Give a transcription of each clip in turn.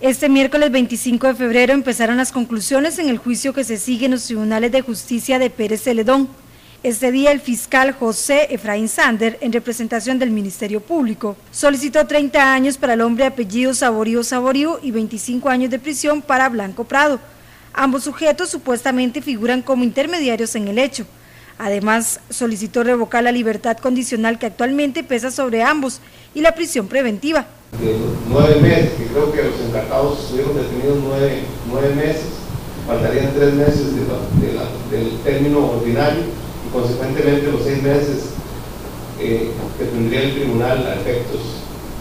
Este miércoles 25 de febrero empezaron las conclusiones en el juicio que se sigue en los tribunales de justicia de Pérez Celedón. Este día el fiscal José Efraín Sander, en representación del Ministerio Público, solicitó 30 años para el hombre de apellido Saborío Saborío y 25 años de prisión para Blanco Prado. Ambos sujetos supuestamente figuran como intermediarios en el hecho. Además, solicitó revocar la libertad condicional que actualmente pesa sobre ambos y la prisión preventiva meses, estuvieron detenidos nueve, nueve meses, faltarían tres meses de del término ordinario y consecuentemente los seis meses eh, que tendría el tribunal a efectos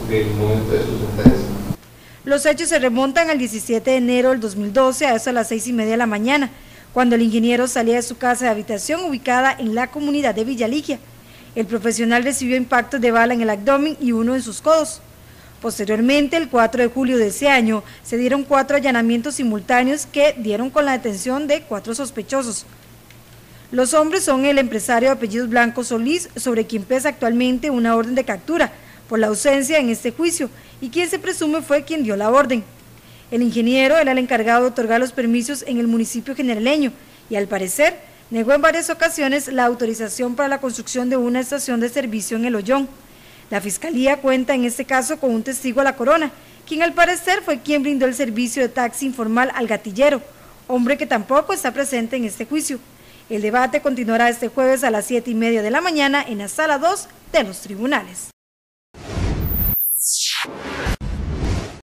del momento de su sentencia. Los hechos se remontan al 17 de enero del 2012 a eso a las seis y media de la mañana, cuando el ingeniero salía de su casa de habitación ubicada en la comunidad de Villaligia. El profesional recibió impactos de bala en el abdomen y uno en sus codos. Posteriormente, el 4 de julio de ese año, se dieron cuatro allanamientos simultáneos que dieron con la detención de cuatro sospechosos. Los hombres son el empresario de apellidos Blanco Solís, sobre quien pesa actualmente una orden de captura por la ausencia en este juicio y quien se presume fue quien dio la orden. El ingeniero era el encargado de otorgar los permisos en el municipio generaleño y al parecer negó en varias ocasiones la autorización para la construcción de una estación de servicio en el Ollón. La Fiscalía cuenta en este caso con un testigo a la corona, quien al parecer fue quien brindó el servicio de taxi informal al gatillero, hombre que tampoco está presente en este juicio. El debate continuará este jueves a las 7 y media de la mañana en la sala 2 de los tribunales.